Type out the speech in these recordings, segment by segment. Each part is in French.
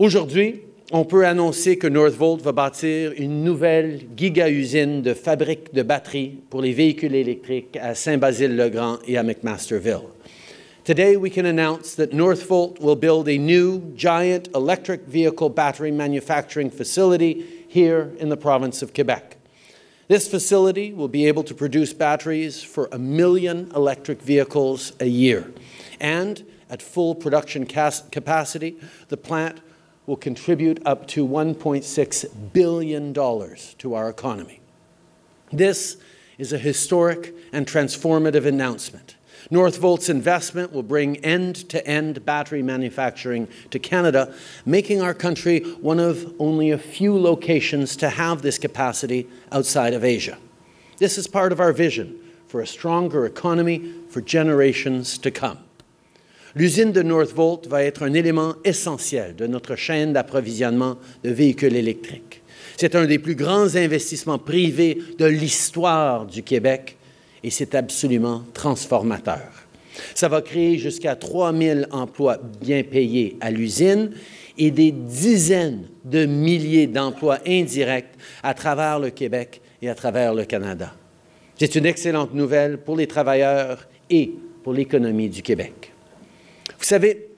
Aujourd'hui, on peut annoncer que Northvolt va bâtir une nouvelle giga-usine de fabrique de batteries pour les véhicules électriques à Saint-Basile-le-Grand et à McMasterville. Today, we can announce that Northvolt will build a new giant electric vehicle battery manufacturing facility here in the province of Quebec. This facility will be able to produce batteries for a million electric vehicles a year. And at full production capacity, the plant will contribute up to $1.6 billion to our economy. This is a historic and transformative announcement. Northvolt's investment will bring end-to-end battery manufacturing to Canada, making our country one of only a few locations to have this capacity outside of Asia. This is part of our vision for a stronger economy for generations to come. L'usine de Northvolt va être un élément essentiel de notre chaîne d'approvisionnement de véhicules électriques. C'est un des plus grands investissements privés de l'histoire du Québec et c'est absolument transformateur. Ça va créer jusqu'à 3 000 emplois bien payés à l'usine et des dizaines de milliers d'emplois indirects à travers le Québec et à travers le Canada. C'est une excellente nouvelle pour les travailleurs et pour l'économie du Québec. Vous savez,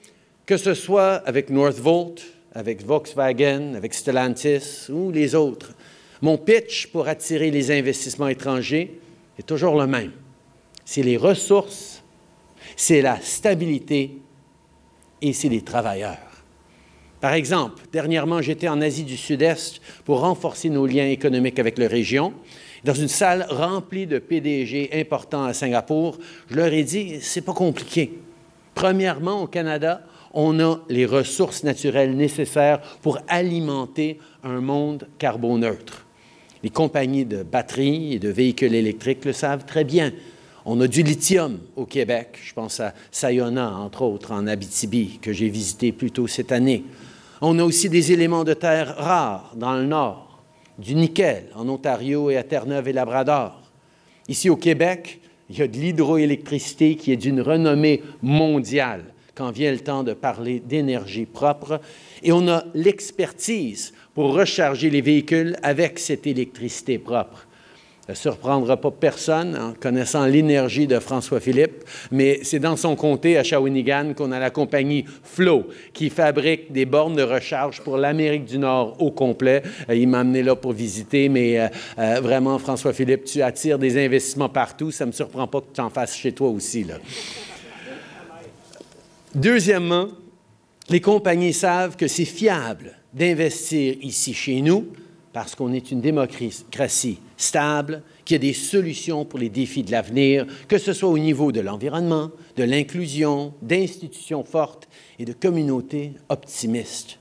que ce soit avec Northvolt, avec Volkswagen, avec Stellantis ou les autres, mon pitch pour attirer les investissements étrangers, est toujours le même. C'est les ressources, c'est la stabilité et c'est les travailleurs. Par exemple, dernièrement, j'étais en Asie du Sud-Est pour renforcer nos liens économiques avec la région. Dans une salle remplie de PDG importants à Singapour, je leur ai dit, c'est pas compliqué. Premièrement, au Canada, on a les ressources naturelles nécessaires pour alimenter un monde carboneutre. Les compagnies de batteries et de véhicules électriques le savent très bien. On a du lithium au Québec. Je pense à Sayona, entre autres, en Abitibi, que j'ai visité plus tôt cette année. On a aussi des éléments de terre rares dans le nord, du nickel en Ontario et à Terre-Neuve et Labrador. Ici au Québec, il y a de l'hydroélectricité qui est d'une renommée mondiale quand vient le temps de parler d'énergie propre. Et on a l'expertise pour recharger les véhicules avec cette électricité propre. Ne surprendra pas personne en connaissant l'énergie de François Philippe, mais c'est dans son comté à Shawinigan qu'on a la compagnie Flow qui fabrique des bornes de recharge pour l'Amérique du Nord au complet. Euh, il m'a amené là pour visiter, mais euh, euh, vraiment, François Philippe, tu attires des investissements partout. Ça ne me surprend pas que tu en fasses chez toi aussi. Deuxièmement, les compagnies savent que c'est fiable d'investir ici chez nous parce qu'on est une démocratie stable, qui a des solutions pour les défis de l'avenir, que ce soit au niveau de l'environnement, de l'inclusion, d'institutions fortes et de communautés optimistes.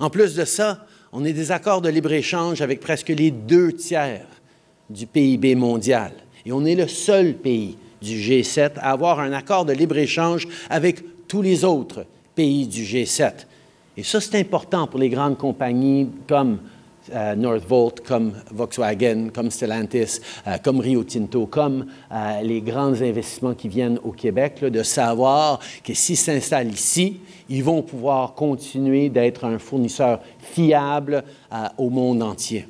En plus de ça, on a des accords de libre-échange avec presque les deux tiers du PIB mondial. Et on est le seul pays du G7 à avoir un accord de libre-échange avec tous les autres pays du G7. Et ça, c'est important pour les grandes compagnies comme euh, Northvolt, comme Volkswagen, comme Stellantis, euh, comme Rio Tinto, comme euh, les grands investissements qui viennent au Québec, de savoir que s'ils s'installent ici, ils vont pouvoir continuer d'être un fournisseur fiable au monde entier.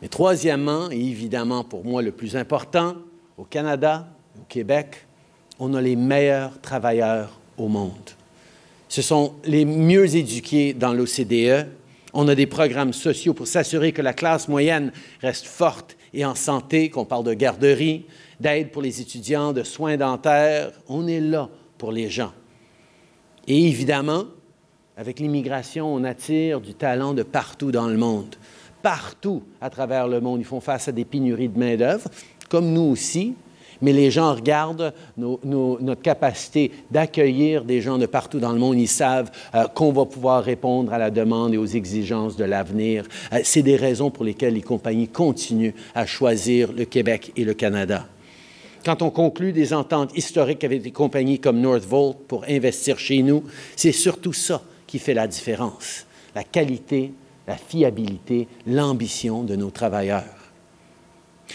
Mais troisièmement, et évidemment pour moi le plus important, au Canada, au Québec, on a les meilleurs travailleurs au monde. Ce sont les mieux éduqués dans l'OCDE. On a des programmes sociaux pour s'assurer que la classe moyenne reste forte et en santé, qu'on parle de garderie, d'aide pour les étudiants, de soins dentaires. On est là pour les gens. Et évidemment, avec l'immigration, on attire du talent de partout dans le monde. Partout à travers le monde, ils font face à des pénuries de main-d'œuvre, comme nous aussi mais les gens regardent notre capacité d'accueillir des gens de partout dans le monde. Ils savent euh, qu'on va pouvoir répondre à la demande et aux exigences de l'avenir. Euh, c'est des raisons pour lesquelles les compagnies continuent à choisir le Québec et le Canada. Quand on conclut des ententes historiques avec des compagnies comme Northvolt pour investir chez nous, c'est surtout ça qui fait la différence. La qualité, la fiabilité, l'ambition de nos travailleurs.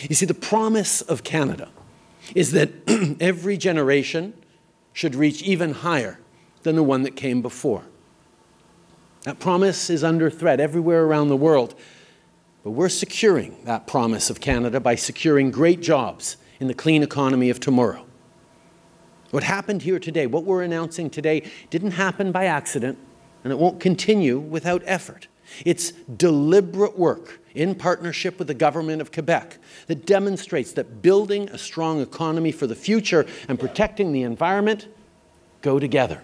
Et c'est the promise of Canada is that every generation should reach even higher than the one that came before. That promise is under threat everywhere around the world. But we're securing that promise of Canada by securing great jobs in the clean economy of tomorrow. What happened here today, what we're announcing today, didn't happen by accident, and it won't continue without effort. It's deliberate work in partnership with the Government of Quebec that demonstrates that building a strong economy for the future and protecting the environment go together.